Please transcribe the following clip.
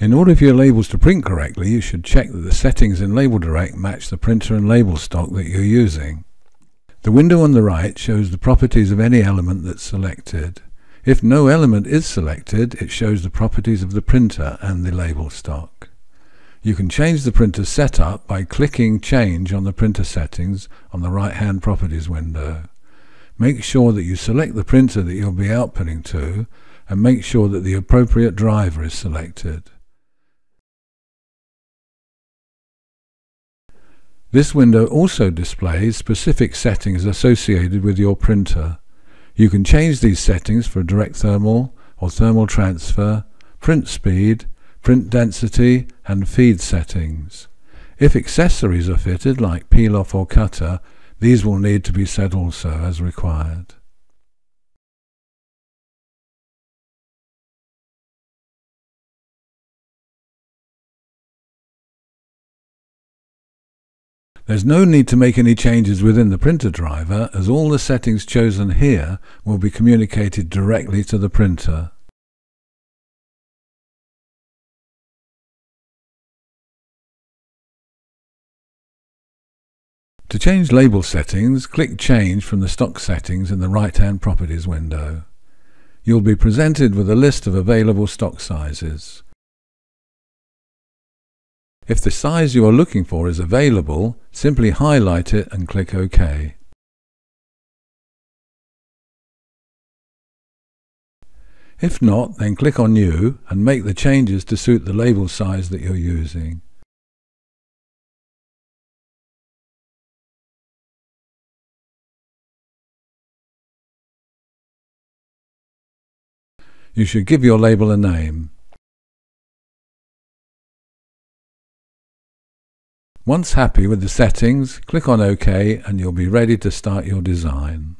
In order for your labels to print correctly, you should check that the settings in LabelDirect match the printer and label stock that you're using. The window on the right shows the properties of any element that's selected. If no element is selected, it shows the properties of the printer and the label stock. You can change the printer setup by clicking Change on the printer settings on the right-hand Properties window. Make sure that you select the printer that you'll be outputting to and make sure that the appropriate driver is selected. This window also displays specific settings associated with your printer. You can change these settings for direct thermal or thermal transfer, print speed, print density and feed settings. If accessories are fitted like peel-off or cutter, these will need to be set also as required. There's no need to make any changes within the printer driver as all the settings chosen here will be communicated directly to the printer. To change label settings, click Change from the stock settings in the right-hand Properties window. You'll be presented with a list of available stock sizes. If the size you are looking for is available, simply highlight it and click OK. If not, then click on New and make the changes to suit the label size that you're using. You should give your label a name. Once happy with the settings, click on OK and you'll be ready to start your design.